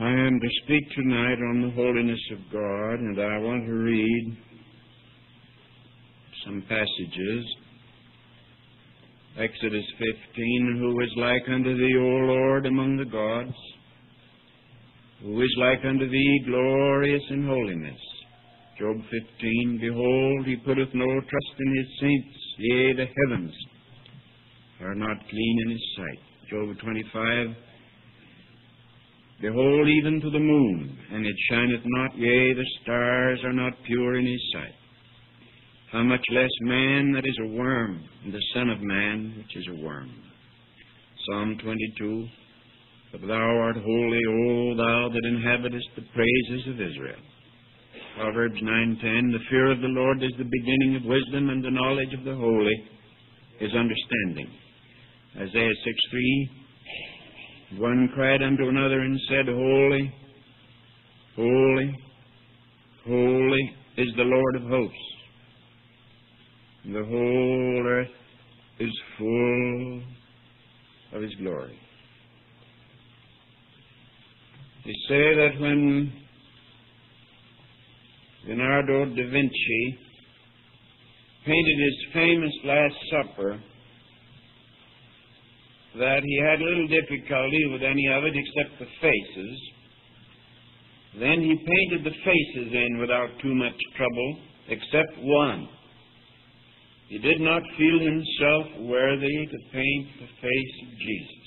I am to speak tonight on the holiness of God, and I want to read some passages. Exodus 15 Who is like unto thee, O Lord, among the gods? Who is like unto thee, glorious in holiness? Job 15 Behold, he putteth no trust in his saints, yea, the heavens are not clean in his sight. Job 25 Behold, even to the moon, and it shineth not, yea, the stars are not pure in his sight. How much less man that is a worm, and the Son of Man which is a worm. Psalm 22 But thou art holy, O thou that inhabitest the praises of Israel. Proverbs 9:10 The fear of the Lord is the beginning of wisdom, and the knowledge of the holy is understanding. Isaiah 6:3 one cried unto another and said, Holy, holy, holy is the Lord of hosts. The whole earth is full of His glory. They say that when Leonardo da Vinci painted his famous Last Supper, that he had little difficulty with any of it except the faces. Then he painted the faces in without too much trouble, except one. He did not feel himself worthy to paint the face of Jesus.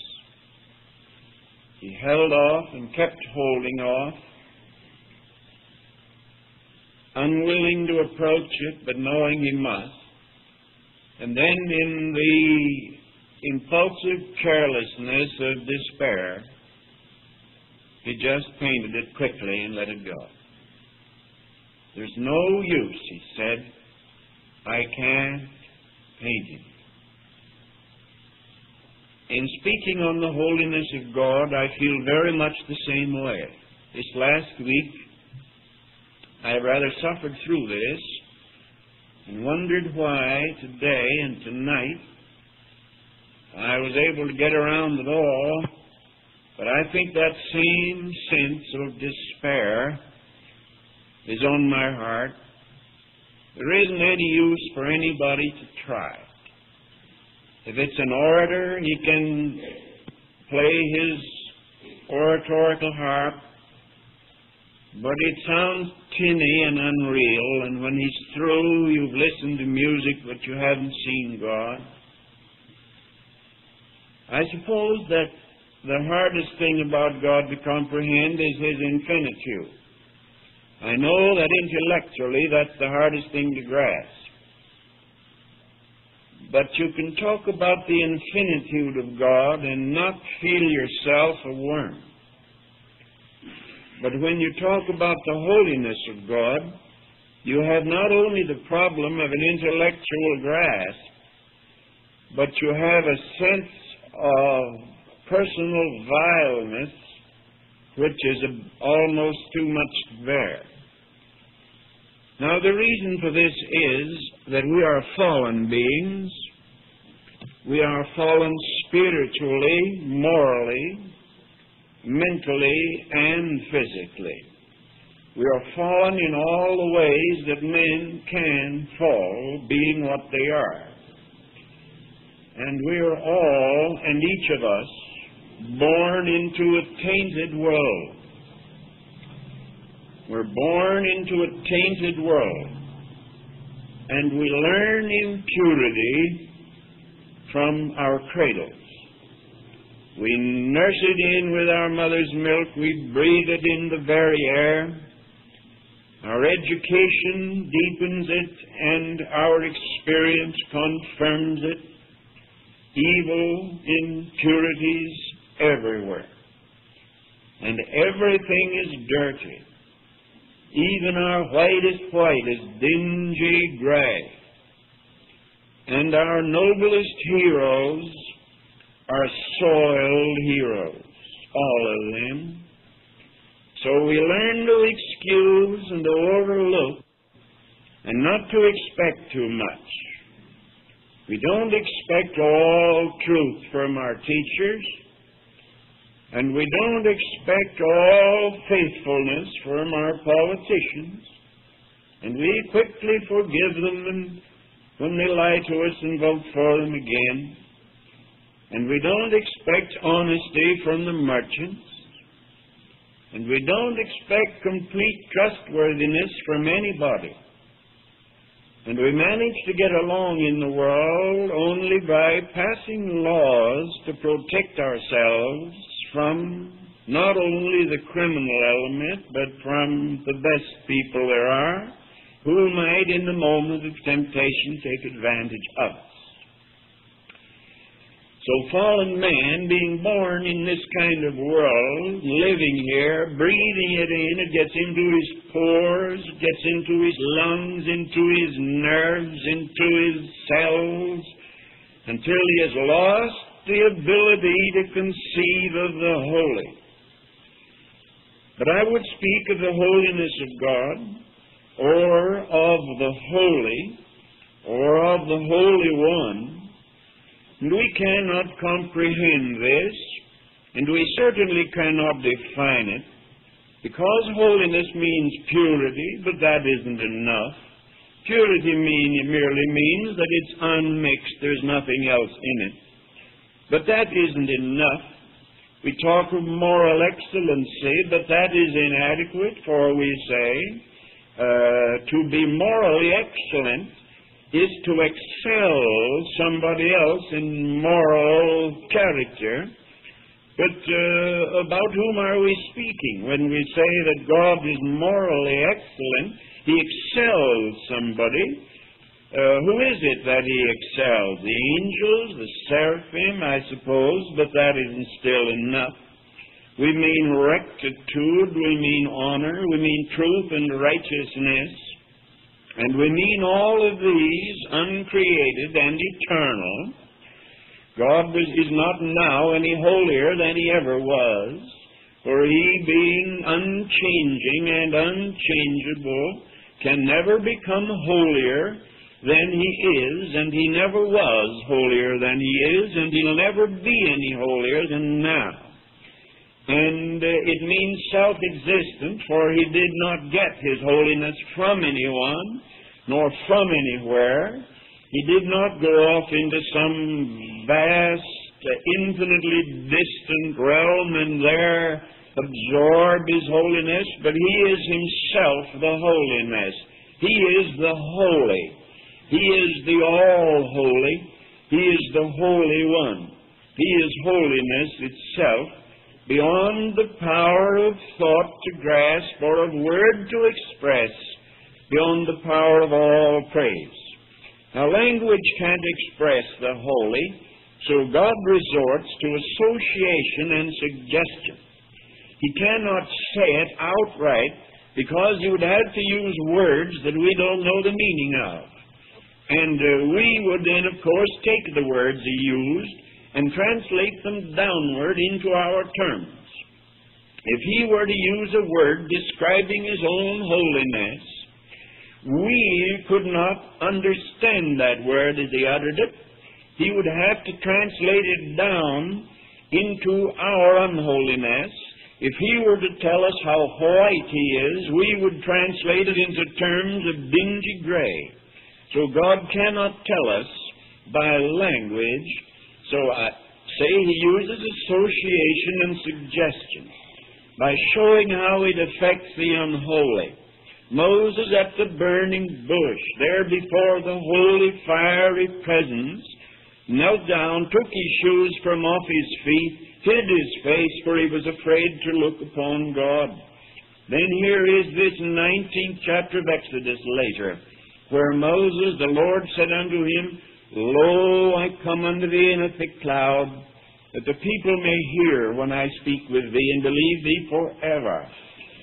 He held off and kept holding off, unwilling to approach it, but knowing he must. And then in the impulsive carelessness of despair, he just painted it quickly and let it go. There's no use, he said. I can't paint him. In speaking on the holiness of God, I feel very much the same way. This last week, I rather suffered through this and wondered why today and tonight I was able to get around it all, but I think that same sense of despair is on my heart. There isn't any use for anybody to try. If it's an orator, he can play his oratorical harp, but it sounds tinny and unreal, and when he's through, you've listened to music, but you haven't seen God. I suppose that the hardest thing about God to comprehend is His infinitude. I know that intellectually that's the hardest thing to grasp. But you can talk about the infinitude of God and not feel yourself a worm. But when you talk about the holiness of God, you have not only the problem of an intellectual grasp, but you have a sense of personal vileness which is almost too much to bear. Now, the reason for this is that we are fallen beings. We are fallen spiritually, morally, mentally, and physically. We are fallen in all the ways that men can fall, being what they are. And we are all, and each of us, born into a tainted world. We're born into a tainted world. And we learn impurity from our cradles. We nurse it in with our mother's milk. We breathe it in the very air. Our education deepens it, and our experience confirms it evil impurities everywhere. And everything is dirty. Even our whitest white is dingy gray. And our noblest heroes are soiled heroes, all of them. So we learn to excuse and to overlook and not to expect too much. We don't expect all truth from our teachers, And we don't expect all faithfulness from our politicians. And we quickly forgive them when they lie to us and vote for them again. And we don't expect honesty from the merchants. And we don't expect complete trustworthiness from anybody. And we manage to get along in the world only by passing laws to protect ourselves from not only the criminal element, but from the best people there are, who might, in the moment of temptation, take advantage of us. So, fallen man, being born in this kind of world, living here, breathing it in, it gets into his pores, gets into his lungs, into his nerves, into his cells, until he has lost the ability to conceive of the holy. But I would speak of the holiness of God, or of the holy, or of the Holy One, and we cannot comprehend this, and we certainly cannot define it, because holiness means purity, but that isn't enough. Purity mean, merely means that it's unmixed, there's nothing else in it. But that isn't enough. We talk of moral excellency, but that is inadequate, for we say, uh, to be morally excellent is to excel somebody else in moral character. But uh, about whom are we speaking? When we say that God is morally excellent, He excels somebody. Uh, who is it that He excels? The angels, the seraphim, I suppose, but that isn't still enough. We mean rectitude, we mean honor, we mean truth and righteousness. And we mean all of these uncreated and eternal. God is not now any holier than he ever was, for he, being unchanging and unchangeable, can never become holier than he is, and he never was holier than he is, and he'll never be any holier than now. And uh, it means self existent, for he did not get his holiness from anyone, nor from anywhere. He did not go off into some vast, uh, infinitely distant realm and there absorb his holiness, but he is himself the holiness. He is the holy. He is the all holy. He is the Holy One. He is holiness itself beyond the power of thought to grasp or of word to express, beyond the power of all praise. Now, language can't express the holy, so God resorts to association and suggestion. He cannot say it outright because he would have to use words that we don't know the meaning of. And uh, we would then, of course, take the words he used and translate them downward into our terms. If he were to use a word describing his own holiness, we could not understand that word as he uttered it. He would have to translate it down into our unholiness. If he were to tell us how white he is, we would translate it into terms of dingy gray. So God cannot tell us by language so I say he uses association and suggestion by showing how it affects the unholy. Moses at the burning bush, there before the holy fiery presence, knelt down, took his shoes from off his feet, hid his face, for he was afraid to look upon God. Then here is this 19th chapter of Exodus later, where Moses, the Lord said unto him, Lo, I come unto thee in a thick cloud, that the people may hear when I speak with thee, and believe thee forever.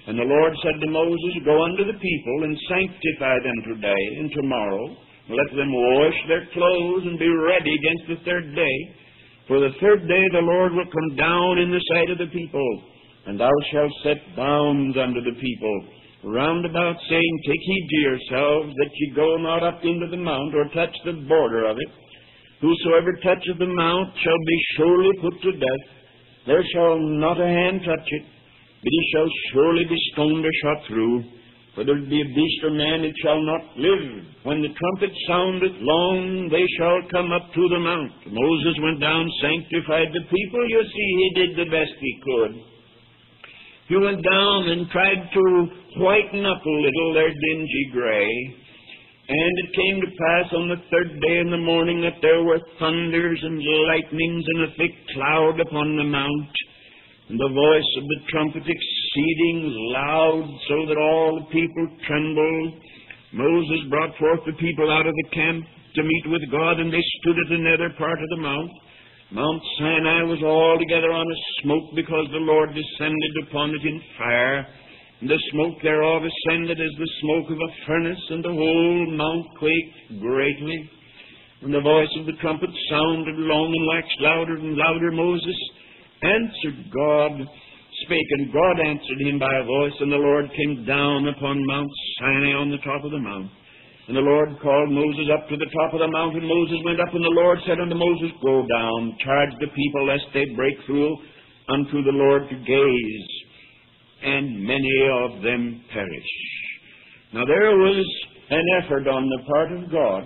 And the Lord said to Moses, Go unto the people, and sanctify them today and tomorrow, and let them wash their clothes, and be ready against the third day. For the third day the Lord will come down in the sight of the people, and thou shalt set bounds unto the people round about, saying, Take heed to yourselves that ye go not up into the mount, or touch the border of it. Whosoever toucheth the mount shall be surely put to death. There shall not a hand touch it, but he shall surely be stoned or shot through. For there be a beast or man, it shall not live. When the trumpet soundeth long, they shall come up to the mount. Moses went down, sanctified the people. You see, he did the best he could. He went down and tried to whiten up a little their dingy gray. And it came to pass on the third day in the morning that there were thunders and lightnings and a thick cloud upon the mount, and the voice of the trumpet exceeding loud, so that all the people trembled. Moses brought forth the people out of the camp to meet with God, and they stood at another part of the mount. Mount Sinai was altogether on a smoke because the Lord descended upon it in fire. And the smoke thereof ascended as the smoke of a furnace, and the whole mount quaked greatly. And the voice of the trumpet sounded long and waxed louder and louder. Moses answered God, spake, and God answered him by a voice, and the Lord came down upon Mount Sinai on the top of the mount. And the Lord called Moses up to the top of the mount, and Moses went up, and the Lord said unto Moses, Go down, charge the people, lest they break through unto the Lord to gaze and many of them perish. Now there was an effort on the part of God.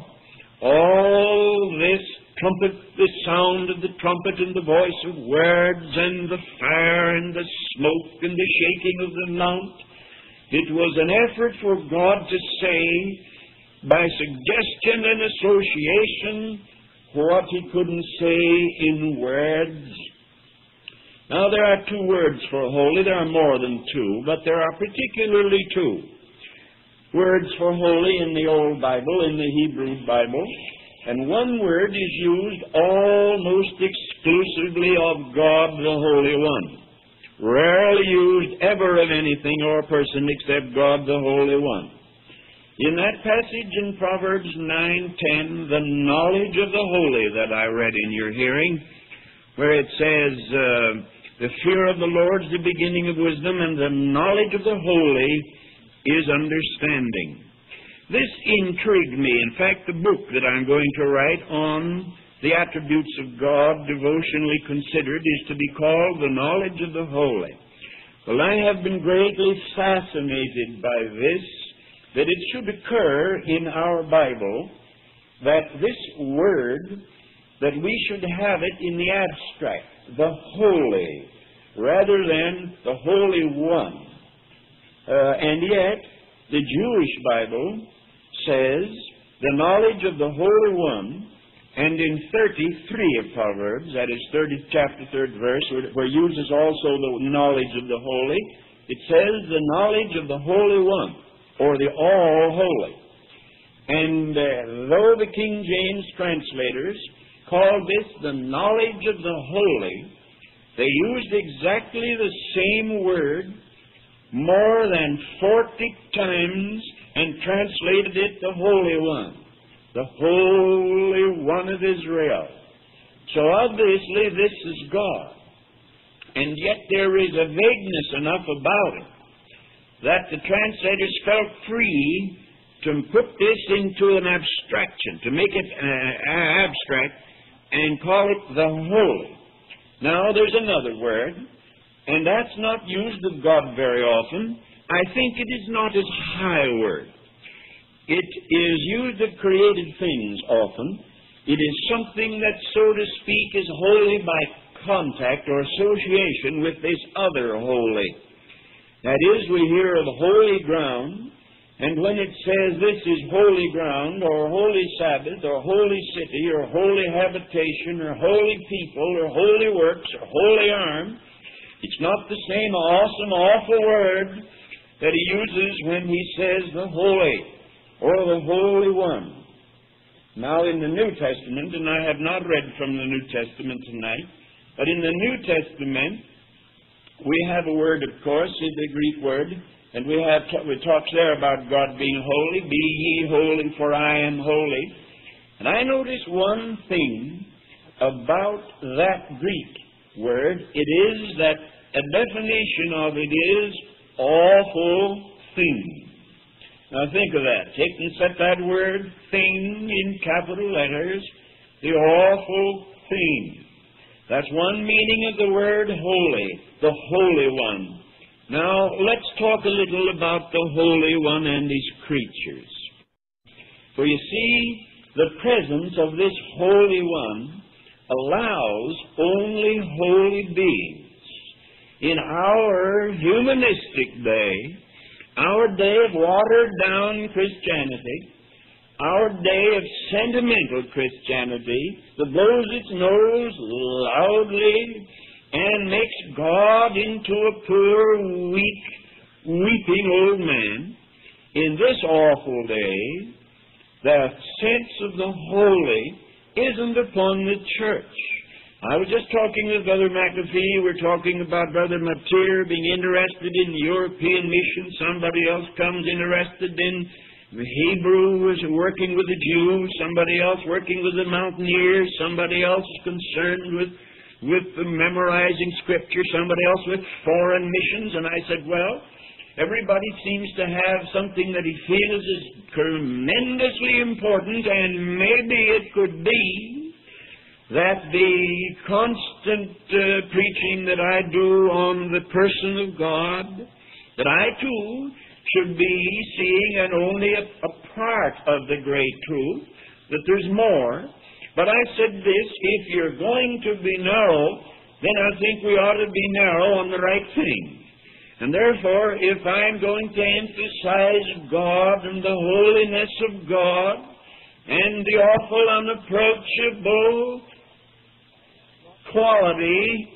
All this trumpet, the sound of the trumpet and the voice of words and the fire and the smoke and the shaking of the mount, it was an effort for God to say by suggestion and association what he couldn't say in words now, there are two words for holy. There are more than two, but there are particularly two words for holy in the Old Bible, in the Hebrew Bible. And one word is used almost exclusively of God the Holy One. Rarely used ever of anything or person except God the Holy One. In that passage in Proverbs 9:10, the knowledge of the holy that I read in your hearing, where it says, uh, the fear of the Lord is the beginning of wisdom, and the knowledge of the holy is understanding. This intrigued me. In fact, the book that I'm going to write on the attributes of God, devotionally considered, is to be called The Knowledge of the Holy. Well, I have been greatly fascinated by this, that it should occur in our Bible that this word, that we should have it in the abstract the holy rather than the Holy One. Uh, and yet, the Jewish Bible says the knowledge of the Holy One, and in 33 of Proverbs, that is 30, chapter 3rd verse, where, where uses also the knowledge of the holy, it says the knowledge of the Holy One, or the All Holy. And uh, though the King James translators called this the knowledge of the holy, they used exactly the same word more than 40 times and translated it the Holy One, the Holy One of Israel. So obviously this is God. And yet there is a vagueness enough about it that the translators felt free to put this into an abstraction, to make it uh, abstract, and call it the holy. Now, there's another word, and that's not used of God very often. I think it is not as high a word. It is used of created things often. It is something that, so to speak, is holy by contact or association with this other holy. That is, we hear of holy ground, and when it says this is holy ground, or holy Sabbath, or holy city, or holy habitation, or holy people, or holy works, or holy arm, it's not the same awesome, awful word that he uses when he says the holy, or the holy one. Now, in the New Testament, and I have not read from the New Testament tonight, but in the New Testament, we have a word, of course, the Greek word, and we have we talks there about God being holy. Be ye holy, for I am holy. And I notice one thing about that Greek word. It is that a definition of it is awful thing. Now think of that. Take and set that word thing in capital letters. The awful thing. That's one meaning of the word holy, the Holy One. Now, let's talk a little about the Holy One and His creatures. For you see, the presence of this Holy One allows only holy beings. In our humanistic day, our day of watered down Christianity, our day of sentimental Christianity that blows its nose loudly and makes God into a poor, weak, weeping old man, in this awful day, the sense of the holy isn't upon the church. I was just talking with Brother McAfee. We're talking about Brother Matir being interested in European mission. Somebody else comes interested in the Hebrew working with the Jews, somebody else working with the mountaineers, somebody else concerned with with the memorizing scripture, somebody else with foreign missions, and I said, well, everybody seems to have something that he feels is tremendously important, and maybe it could be that the constant uh, preaching that I do on the person of God, that I too should be seeing and only a, a part of the great truth, that there's more. But I said this if you're going to be narrow, then I think we ought to be narrow on the right thing. And therefore, if I'm going to emphasize God and the holiness of God and the awful, unapproachable quality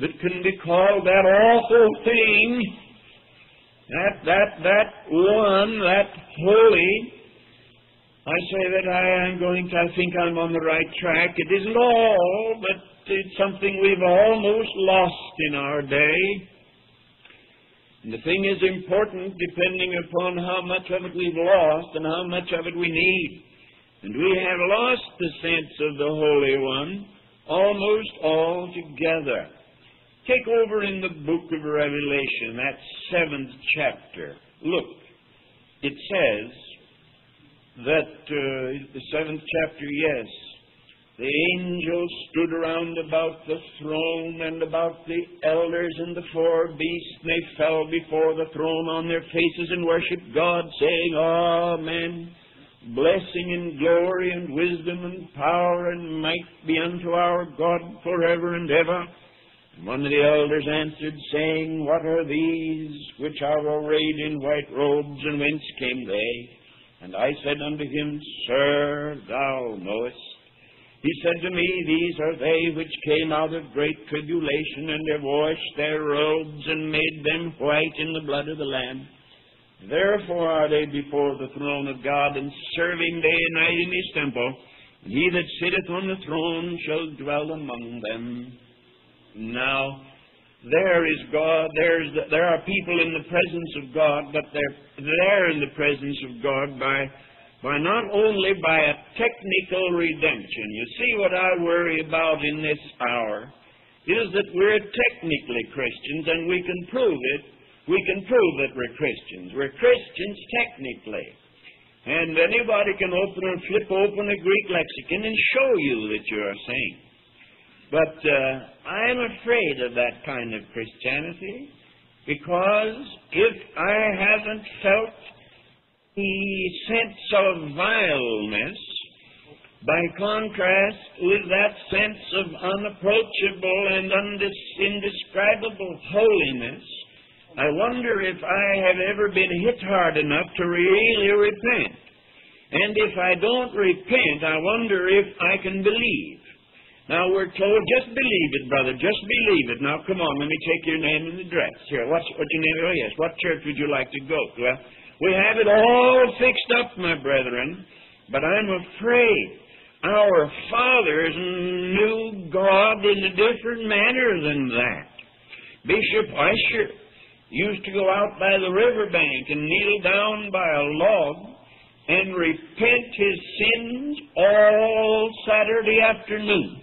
that can be called that awful thing that, that, that one, that holy, I say that I am going to, I think I'm on the right track. It isn't all, but it's something we've almost lost in our day. And the thing is important depending upon how much of it we've lost and how much of it we need. And we have lost the sense of the Holy One almost altogether. Take over in the book of Revelation, that seventh chapter. Look, it says that uh, the seventh chapter, yes, the angels stood around about the throne and about the elders and the four beasts, and they fell before the throne on their faces and worshiped God, saying, Amen. Blessing and glory and wisdom and power and might be unto our God forever and ever. And one of the elders answered, saying, What are these which are arrayed in white robes, and whence came they? And I said unto him, Sir, thou knowest. He said to me, These are they which came out of great tribulation, and have washed their robes, and made them white in the blood of the Lamb. Therefore are they before the throne of God, and serving day and night in his temple. And he that sitteth on the throne shall dwell among them. Now, there is God. There's the, there are people in the presence of God, but they're there in the presence of God by by not only by a technical redemption. You see what I worry about in this hour is that we're technically Christians and we can prove it. We can prove that we're Christians. We're Christians technically. And anybody can open and flip open a Greek lexicon and show you that you're a saint. But uh, I'm afraid of that kind of Christianity because if I haven't felt the sense of vileness, by contrast with that sense of unapproachable and indescribable holiness, I wonder if I have ever been hit hard enough to really repent. And if I don't repent, I wonder if I can believe. Now we're told, just believe it, brother. Just believe it. Now come on, let me take your name and address. Here, what's what your name? Oh yes, what church would you like to go to? Well, we have it all fixed up, my brethren. But I'm afraid our fathers knew God in a different manner than that. Bishop Ussher used to go out by the riverbank and kneel down by a log and repent his sins all Saturday afternoon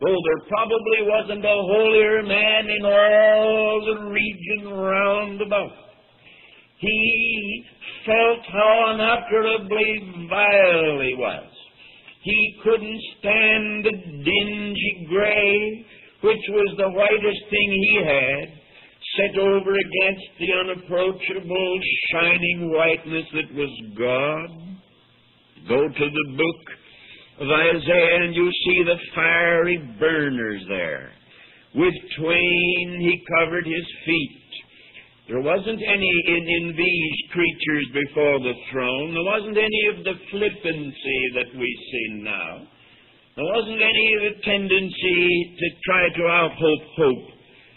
though there probably wasn't a holier man in all the region round about. He felt how unutterably vile he was. He couldn't stand the dingy gray, which was the whitest thing he had, set over against the unapproachable, shining whiteness that was God. Go to the book of Isaiah and you see the fiery burners there. With twain he covered his feet. There wasn't any in, in these creatures before the throne. There wasn't any of the flippancy that we see now. There wasn't any of the tendency to try to outhope hope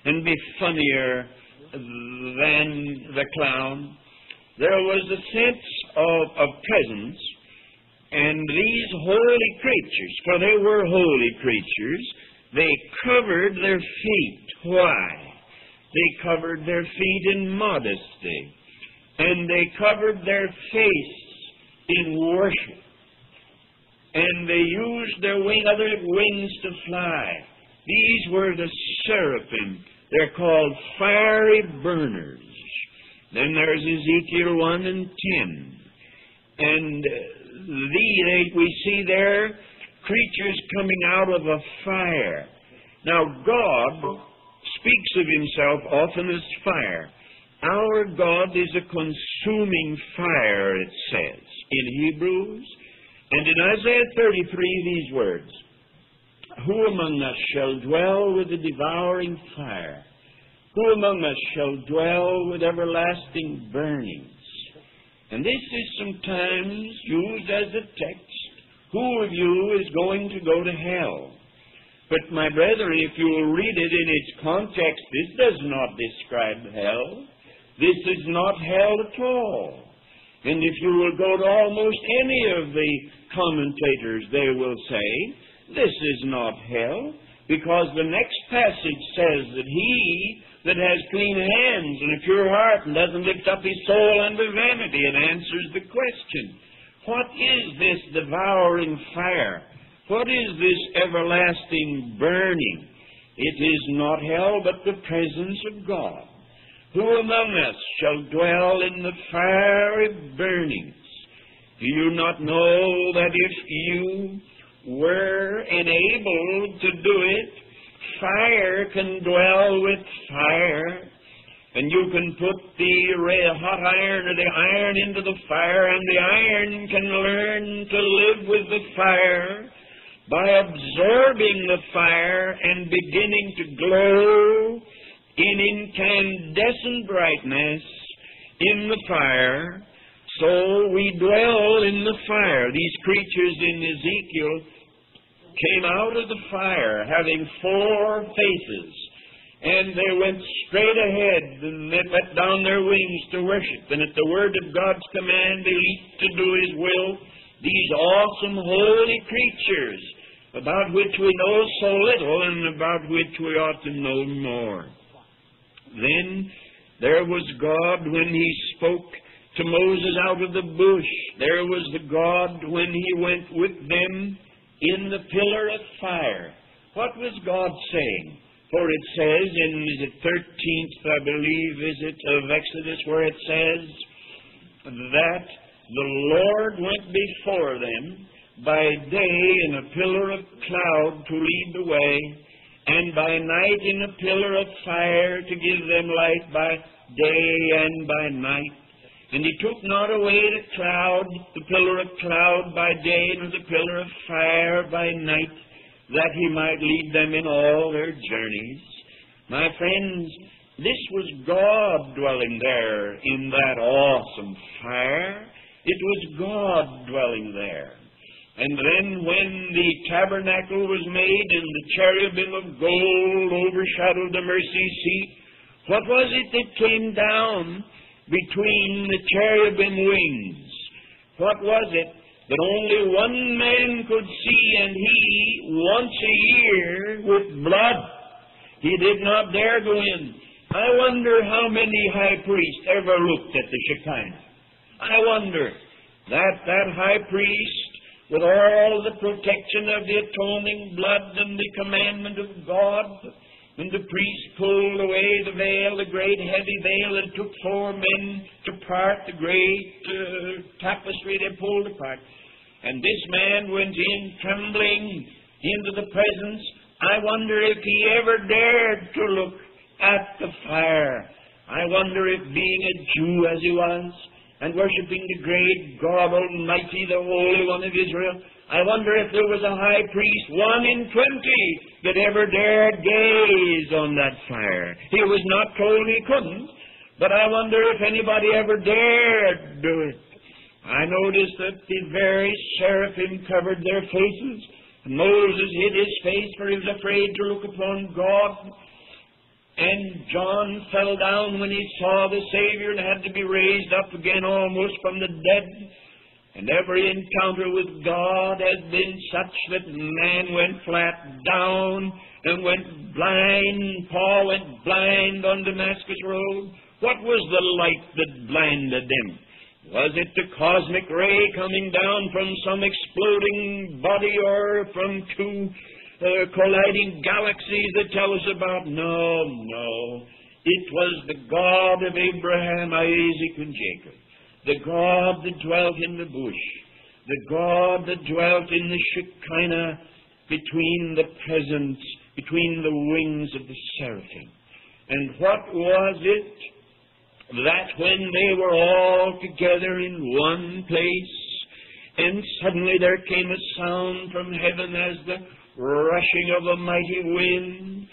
and be funnier than the clown. There was a sense of, of presence, and these holy creatures, for they were holy creatures, they covered their feet. Why? They covered their feet in modesty, and they covered their face in worship, and they used their wing, other wings to fly. These were the seraphim. They're called fiery burners. Then there's Ezekiel 1 and 10. And these, we see there creatures coming out of a fire. Now, God speaks of himself often as fire. Our God is a consuming fire, it says in Hebrews. And in Isaiah 33, these words Who among us shall dwell with the devouring fire? Who among us shall dwell with everlasting burnings? And this is sometimes used as a text. Who of you is going to go to hell? But, my brethren, if you will read it in its context, this does not describe hell. This is not hell at all. And if you will go to almost any of the commentators, they will say, this is not hell, because the next passage says that he that has clean hands and a pure heart and doesn't lift up his soul unto vanity, it answers the question. What is this devouring fire? What is this everlasting burning? It is not hell, but the presence of God. Who among us shall dwell in the fiery burnings? Do you not know that if you were enabled to do it, fire can dwell with fire, and you can put the red hot iron or the iron into the fire, and the iron can learn to live with the fire by absorbing the fire and beginning to glow in incandescent brightness in the fire, so we dwell in the fire. These creatures in Ezekiel came out of the fire having four faces, and they went straight ahead and they let down their wings to worship. And at the word of God's command, they leaped to do His will. These awesome holy creatures about which we know so little and about which we ought to know more. Then there was God when he spoke to Moses out of the bush. There was the God when he went with them in the pillar of fire. What was God saying? For it says in the 13th, I believe, is it, of Exodus, where it says that the Lord went before them by day in a pillar of cloud to lead the way, and by night in a pillar of fire to give them light by day and by night. And he took not away the cloud, the pillar of cloud by day, nor the pillar of fire by night, that he might lead them in all their journeys. My friends, this was God dwelling there in that awesome fire. It was God dwelling there. And then when the tabernacle was made and the cherubim of gold overshadowed the mercy seat, what was it that came down between the cherubim wings? What was it that only one man could see, and he once a year with blood? He did not dare go in. I wonder how many high priests ever looked at the Shekinah. I wonder that that high priest with all the protection of the atoning blood and the commandment of God. And the priest pulled away the veil, the great heavy veil, and took four men to part the great uh, tapestry they pulled apart. And this man went in trembling into the presence. I wonder if he ever dared to look at the fire. I wonder if, being a Jew as he was, and worshipping the great God Almighty, the Holy One of Israel, I wonder if there was a high priest, one in twenty, that ever dared gaze on that fire. He was not told he couldn't, but I wonder if anybody ever dared do it. I noticed that the very seraphim covered their faces. Moses hid his face, for he was afraid to look upon God. And John fell down when he saw the Savior and had to be raised up again almost from the dead. And every encounter with God has been such that man went flat down and went blind. Paul went blind on Damascus Road. What was the light that blinded them? Was it the cosmic ray coming down from some exploding body or from two uh, colliding galaxies that tell us about? No, no. It was the God of Abraham, Isaac, and Jacob the God that dwelt in the bush, the God that dwelt in the Shekinah between the presence, between the wings of the seraphim. And what was it? That when they were all together in one place, and suddenly there came a sound from heaven as the rushing of a mighty wind,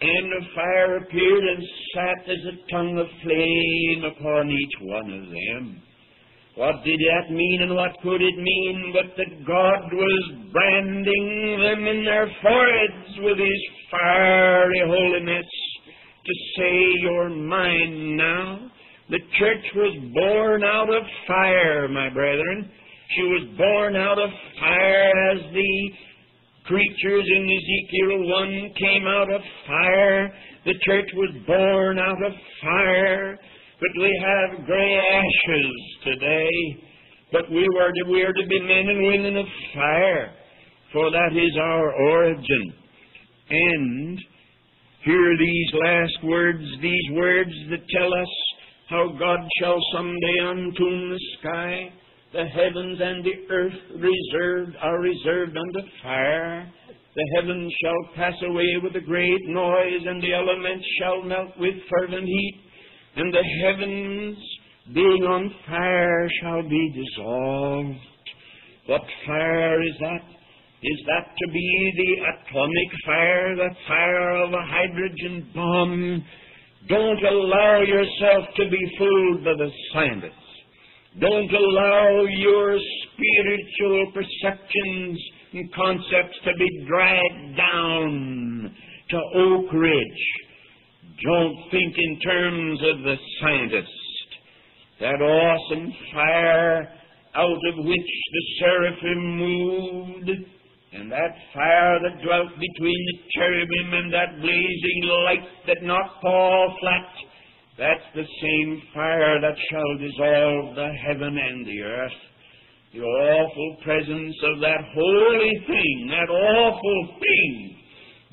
and a fire appeared and sat as a tongue of flame upon each one of them. What did that mean and what could it mean but that God was branding them in their foreheads with His fiery holiness to say, You're mine now? The church was born out of fire, my brethren. She was born out of fire as the creatures in Ezekiel 1 came out of fire. The church was born out of fire. But we have gray ashes today. But we were to, we are to be men and women of fire, for that is our origin. And hear these last words, these words that tell us how God shall someday untune the sky. The heavens and the earth reserved are reserved unto fire. The heavens shall pass away with a great noise, and the elements shall melt with fervent heat and the heavens, being on fire, shall be dissolved. What fire is that? Is that to be the atomic fire, the fire of a hydrogen bomb? Don't allow yourself to be fooled by the scientists. Don't allow your spiritual perceptions and concepts to be dragged down to Oak Ridge don't think in terms of the scientist. That awesome fire out of which the seraphim moved, and that fire that dwelt between the cherubim and that blazing light that knocked fall flat, that's the same fire that shall dissolve the heaven and the earth. The awful presence of that holy thing, that awful thing.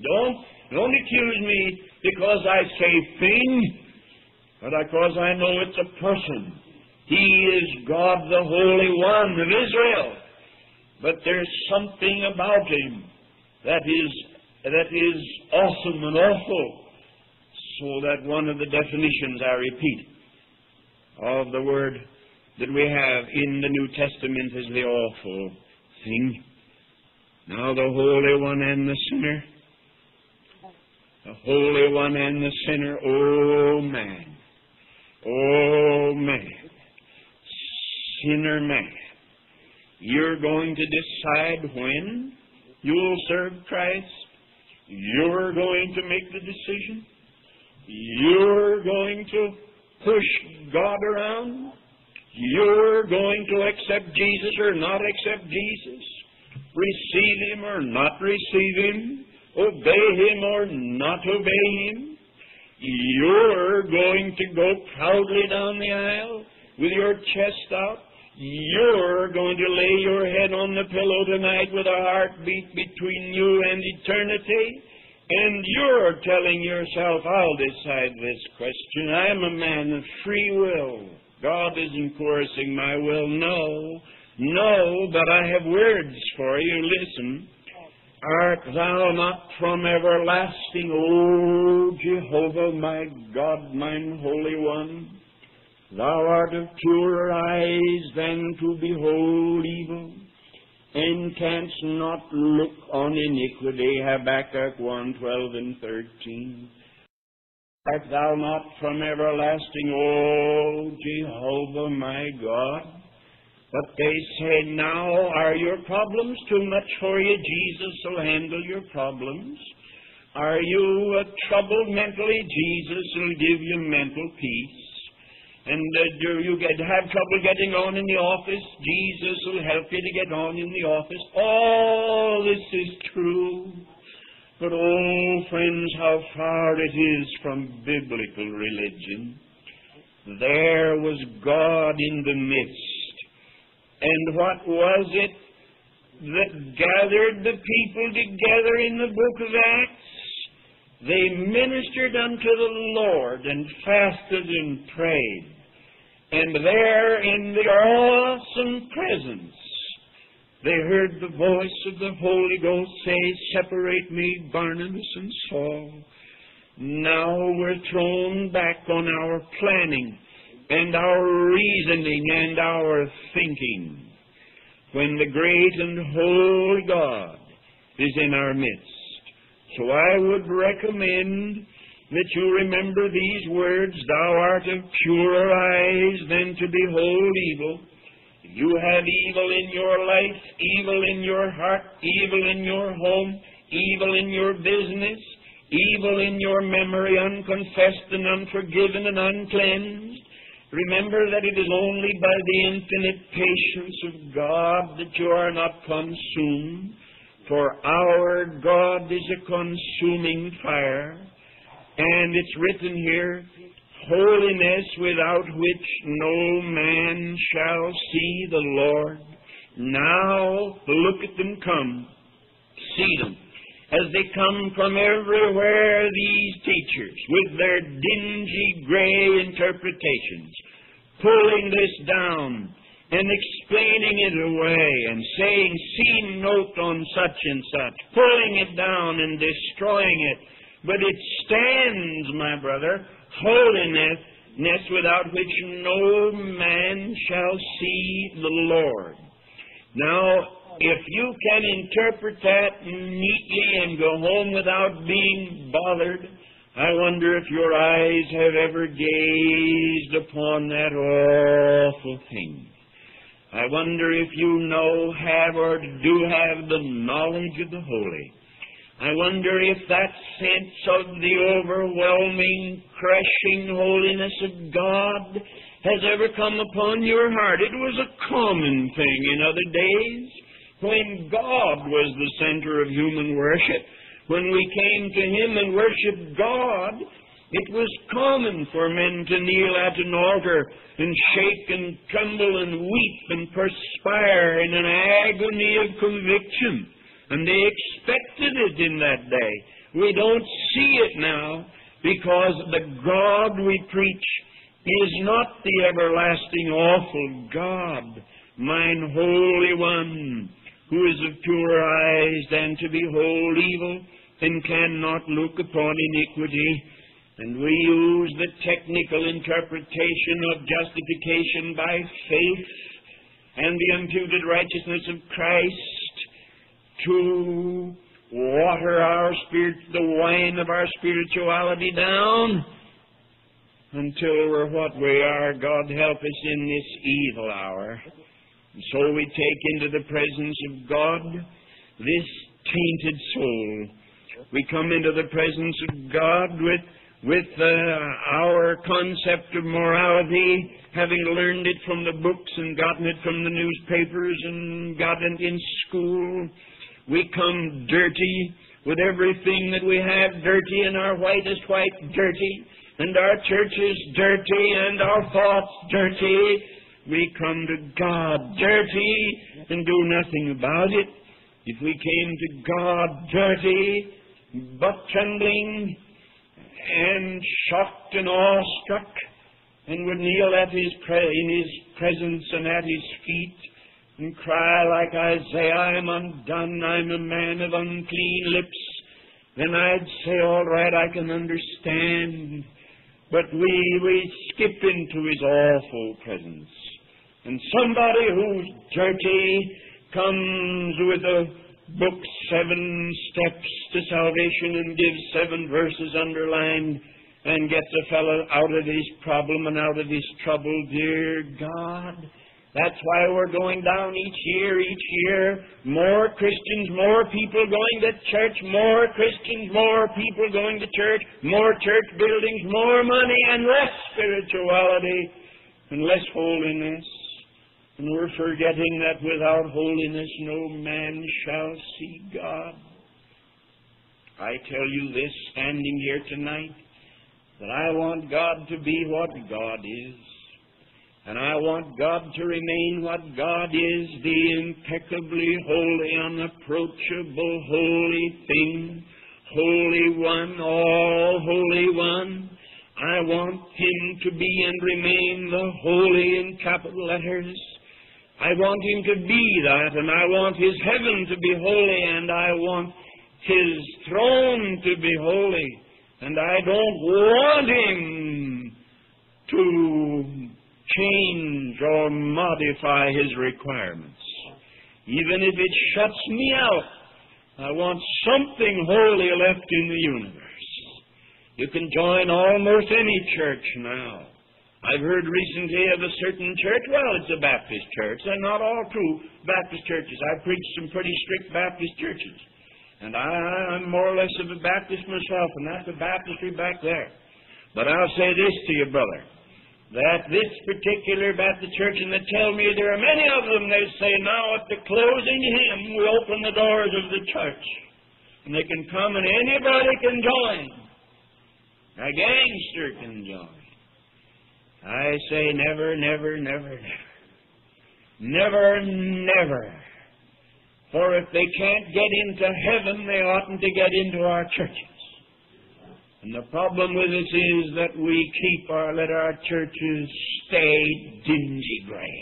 Don't, don't accuse me because I say thing, but because I know it's a person. He is God the Holy One of Israel. But there's something about him that is that is awesome and awful. So that one of the definitions I repeat of the word that we have in the New Testament is the awful thing. Now the Holy One and the sinner the Holy One and the sinner. Oh, man. Oh, man. Sinner man. You're going to decide when you'll serve Christ. You're going to make the decision. You're going to push God around. You're going to accept Jesus or not accept Jesus. Receive Him or not receive Him obey him or not obey him. You're going to go proudly down the aisle with your chest out. You're going to lay your head on the pillow tonight with a heartbeat between you and eternity. And you're telling yourself, I'll decide this question. I'm a man of free will. God isn't coercing my will. No. No, but I have words for you. Listen. Art thou not from everlasting, O Jehovah, my God, mine Holy One? Thou art of purer eyes than to behold evil, and canst not look on iniquity. Habakkuk 1 12 and 13. Art thou not from everlasting, O Jehovah, my God? But they say, now are your problems too much for you? Jesus will handle your problems. Are you troubled mentally? Jesus will give you mental peace. And uh, you get, have trouble getting on in the office? Jesus will help you to get on in the office. All this is true. But oh, friends, how far it is from biblical religion. There was God in the midst and what was it that gathered the people together in the book of Acts? They ministered unto the Lord and fasted and prayed. And there in the awesome presence, they heard the voice of the Holy Ghost say, Separate me, Barnabas and Saul. Now we're thrown back on our planning and our reasoning and our thinking when the great and holy God is in our midst. So I would recommend that you remember these words, Thou art of purer eyes than to behold evil. You have evil in your life, evil in your heart, evil in your home, evil in your business, evil in your memory, unconfessed and unforgiven and uncleansed. Remember that it is only by the infinite patience of God that you are not consumed, for our God is a consuming fire. And it's written here, holiness without which no man shall see the Lord. Now look at them come. See them as they come from everywhere, these teachers, with their dingy gray interpretations, pulling this down and explaining it away and saying, see note on such and such, pulling it down and destroying it. But it stands, my brother, holiness without which no man shall see the Lord. Now, if you can interpret that neatly and go home without being bothered, I wonder if your eyes have ever gazed upon that awful thing. I wonder if you know, have, or do have the knowledge of the holy. I wonder if that sense of the overwhelming, crushing holiness of God has ever come upon your heart. It was a common thing in other days when God was the center of human worship. When we came to Him and worshiped God, it was common for men to kneel at an altar and shake and tremble and weep and perspire in an agony of conviction. And they expected it in that day. We don't see it now because the God we preach is not the everlasting awful God, mine Holy One, who is of purer eyes than to behold evil, and cannot look upon iniquity. And we use the technical interpretation of justification by faith and the imputed righteousness of Christ to water our spirit, the wine of our spirituality down until we're what we are. God help us in this evil hour. And so we take into the presence of God this tainted soul. We come into the presence of God with, with uh, our concept of morality, having learned it from the books and gotten it from the newspapers and gotten it in school. We come dirty with everything that we have dirty and our whitest white dirty and our churches dirty and our thoughts dirty we come to God dirty and do nothing about it. If we came to God dirty, but trembling and shocked and awestruck, and would kneel at his in his presence and at his feet, and cry like Isaiah, I am undone, I'm a man of unclean lips, then I'd say, all right, I can understand. But we, we skip into his awful presence. And somebody who's dirty comes with a book, Seven Steps to Salvation, and gives seven verses underlined and gets a fellow out of his problem and out of his trouble. Dear God, that's why we're going down each year, each year. More Christians, more people going to church, more Christians, more people going to church, more church buildings, more money, and less spirituality, and less holiness. And we're forgetting that without holiness no man shall see God. I tell you this standing here tonight, that I want God to be what God is. And I want God to remain what God is, the impeccably holy, unapproachable, holy thing, Holy One, all Holy One. I want Him to be and remain the Holy in capital letters. I want Him to be that, and I want His heaven to be holy, and I want His throne to be holy. And I don't want Him to change or modify His requirements. Even if it shuts me out, I want something holy left in the universe. You can join almost any church now. I've heard recently of a certain church. Well, it's a Baptist church. They're not all true Baptist churches. I've preached some pretty strict Baptist churches. And I, am more or less of a Baptist myself, and that's a baptistry back there. But I'll say this to you, brother that this particular Baptist church, and they tell me there are many of them, they say now at the closing hymn we open the doors of the church. And they can come and anybody can join. A gangster can join. I say never, never, never, never. Never, never. For if they can't get into heaven, they oughtn't to get into our churches. And the problem with us is that we keep our, let our churches stay dingy gray.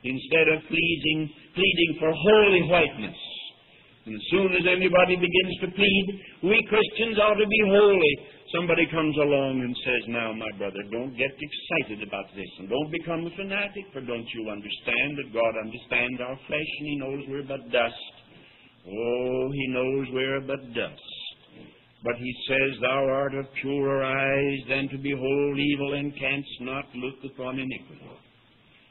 Instead of pleading, pleading for holy whiteness. And as soon as anybody begins to plead, we Christians ought to be holy, somebody comes along and says, Now, my brother, don't get excited about this, and don't become a fanatic, for don't you understand that God understands our flesh, and He knows we're but dust. Oh, He knows we're but dust. But he says, Thou art of purer eyes than to behold evil, and canst not look upon iniquity.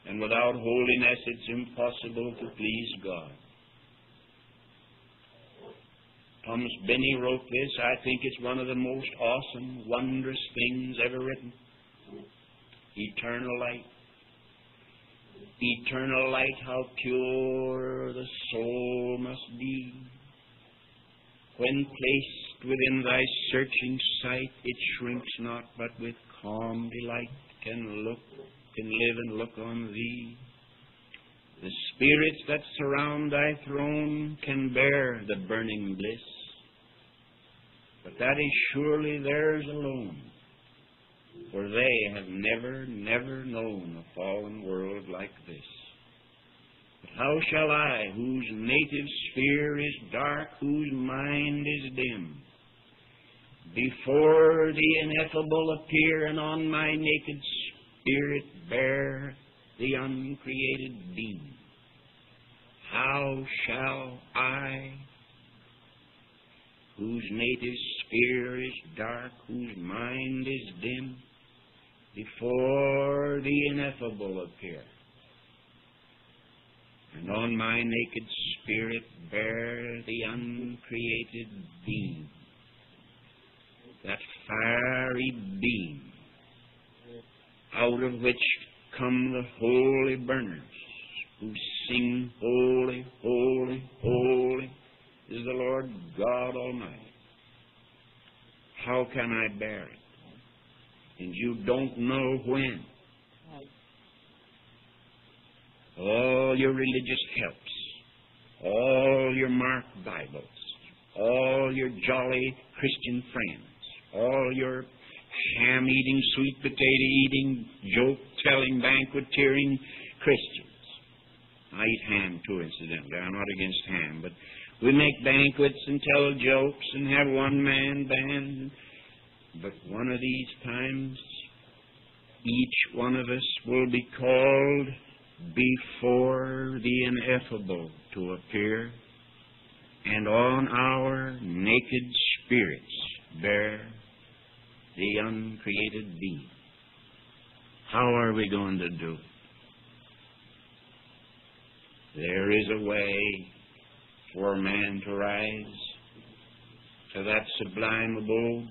And without holiness it's impossible to please God. Thomas Binney wrote this. I think it's one of the most awesome, wondrous things ever written. Eternal light. Eternal light, how pure the soul must be. When placed within thy searching sight, it shrinks not, but with calm delight can look, can live and look on thee. The spirits that surround thy throne can bear the burning bliss, but that is surely theirs alone, for they have never, never known a fallen world like this. But how shall I, whose native sphere is dark, whose mind is dim, before the ineffable appear, and on my naked spirit bear the uncreated beam. How shall I, whose native sphere is dark, whose mind is dim, before the ineffable appear, and on my naked spirit bear the uncreated beam? That fiery beam out of which come the holy burners who sing, Holy, holy, holy is the Lord God Almighty. How can I bear it? And you don't know when. All your religious helps, all your marked Bibles, all your jolly Christian friends, all your ham eating, sweet potato eating, joke telling, banqueteering Christians. I eat ham too, incidentally. I'm not against ham, but we make banquets and tell jokes and have one man band. But one of these times, each one of us will be called before the ineffable to appear, and on our naked spirits bear the uncreated being. How are we going to do it? There is a way for man to rise to that sublime abode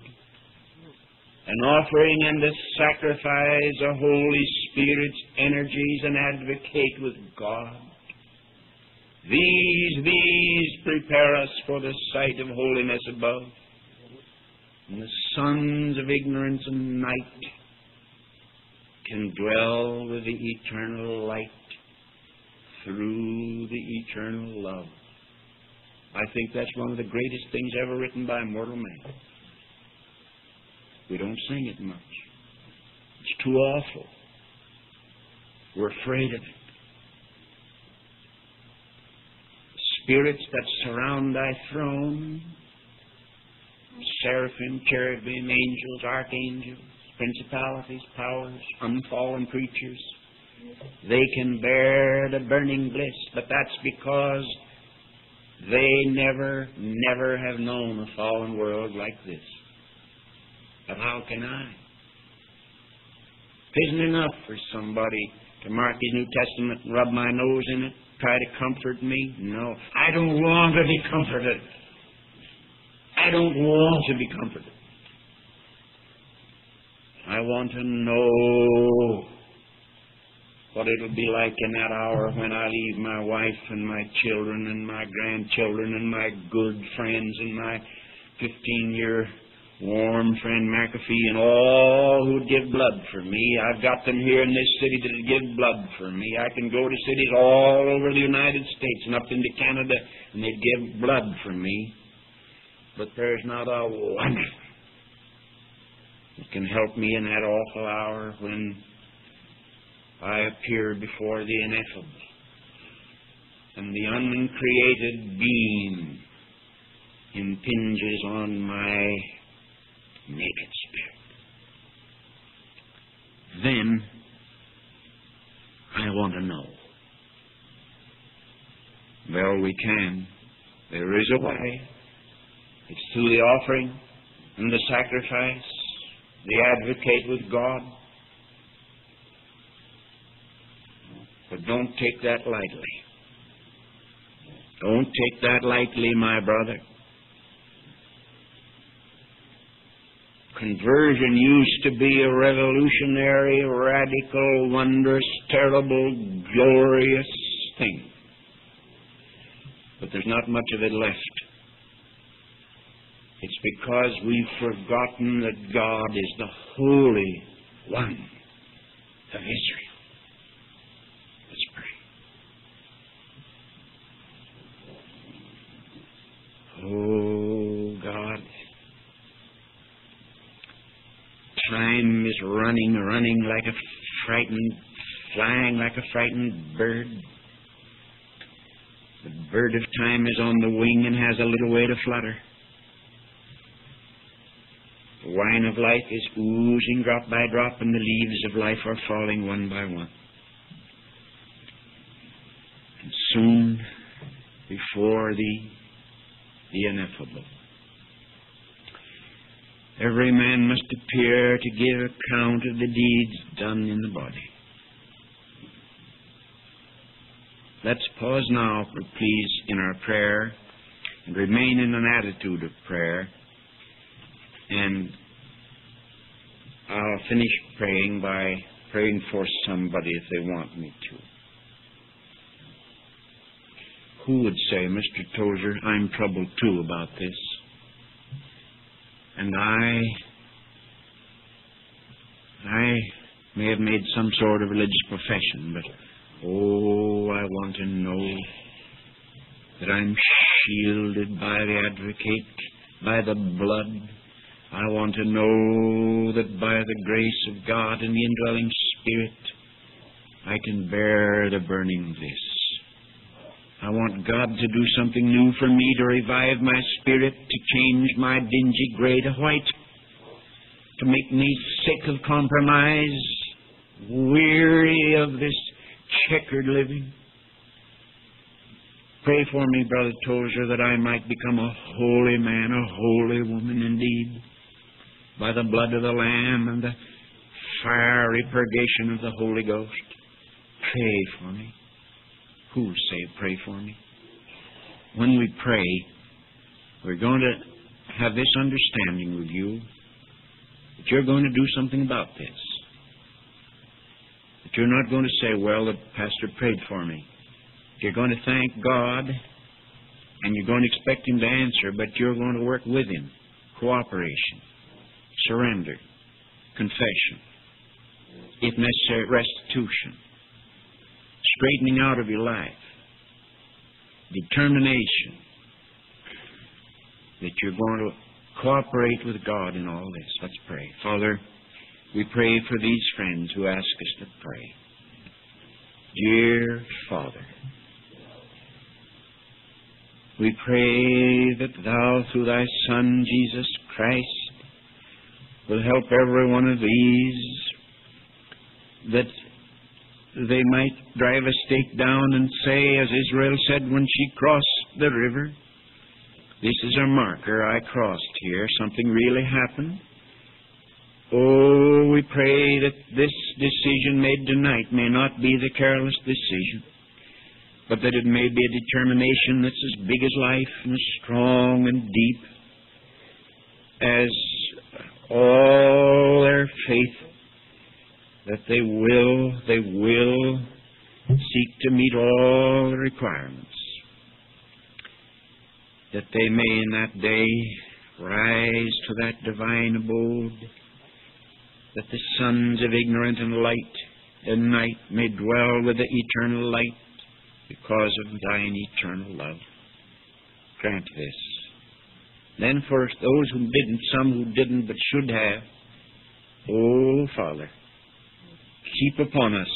an offering and a sacrifice, a Holy Spirit's energies, and advocate with God. These, these prepare us for the sight of holiness above. And the sons of ignorance and night can dwell with the eternal light through the eternal love. I think that's one of the greatest things ever written by a mortal man. We don't sing it much. It's too awful. We're afraid of it. Spirits that surround thy throne, seraphim, cherubim, angels, archangels, principalities, powers, unfallen creatures, they can bear the burning bliss, but that's because they never, never have known a fallen world like this. But how can I? Isn't enough for somebody to mark his New Testament and rub my nose in it, try to comfort me. No, I don't want to be comforted. I don't want to be comforted. I want to know what it'll be like in that hour when I leave my wife and my children and my grandchildren and my good friends and my 15 year warm friend McAfee and all who'd give blood for me. I've got them here in this city that'd give blood for me. I can go to cities all over the United States and up into Canada and they'd give blood for me. But there's not a one that can help me in that awful hour when I appear before the ineffable and the uncreated being impinges on my naked spirit. Then I want to know. Well, we can. There is a way. It's through the offering and the sacrifice, the advocate with God. But don't take that lightly. Don't take that lightly, my brother. Conversion used to be a revolutionary, radical, wondrous, terrible, glorious thing. But there's not much of it left. Because we've forgotten that God is the Holy One of Israel. Let's pray. Oh, God. Time is running, running like a frightened, flying like a frightened bird. The bird of time is on the wing and has a little way to flutter. The wine of life is oozing drop by drop, and the leaves of life are falling one by one. And soon, before thee, the ineffable. Every man must appear to give account of the deeds done in the body. Let's pause now, please, in our prayer and remain in an attitude of prayer. And I'll finish praying by praying for somebody if they want me to. Who would say, Mr. Tozer, I'm troubled too about this? And I, I may have made some sort of religious profession, but oh, I want to know that I'm shielded by the advocate, by the blood. I want to know that by the grace of God and the indwelling Spirit, I can bear the burning bliss. I want God to do something new for me, to revive my spirit, to change my dingy gray to white, to make me sick of compromise, weary of this checkered living. Pray for me, Brother Tozer, that I might become a holy man, a holy woman indeed, by the blood of the Lamb and the fiery purgation of the Holy Ghost. Pray for me. Who'll say, Pray for me? When we pray, we're going to have this understanding with you that you're going to do something about this. That you're not going to say, Well, the pastor prayed for me. You're going to thank God and you're going to expect Him to answer, but you're going to work with Him. Cooperation, surrender, confession, if necessary, restitution, straightening out of your life, determination that you're going to cooperate with God in all this. Let's pray. Father, we pray for these friends who ask us to pray. Dear Father, we pray that Thou, through Thy Son, Jesus Christ, will help every one of these that they might drive a stake down and say, as Israel said when she crossed the river, This is a marker. I crossed here. Something really happened. Oh, we pray that this decision made tonight may not be the careless decision, but that it may be a determination that's as big as life and as strong and deep as all their faith that they will, they will seek to meet all the requirements. That they may in that day rise to that divine abode, that the sons of ignorant and light and night may dwell with the eternal light because of thine eternal love. Grant this. Then for those who didn't, some who didn't but should have, oh Father, keep upon us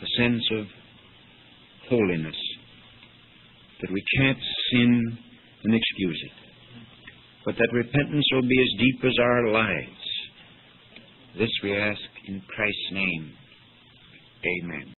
a sense of holiness, that we can't sin and excuse it, but that repentance will be as deep as our lives. This we ask in Christ's name. Amen.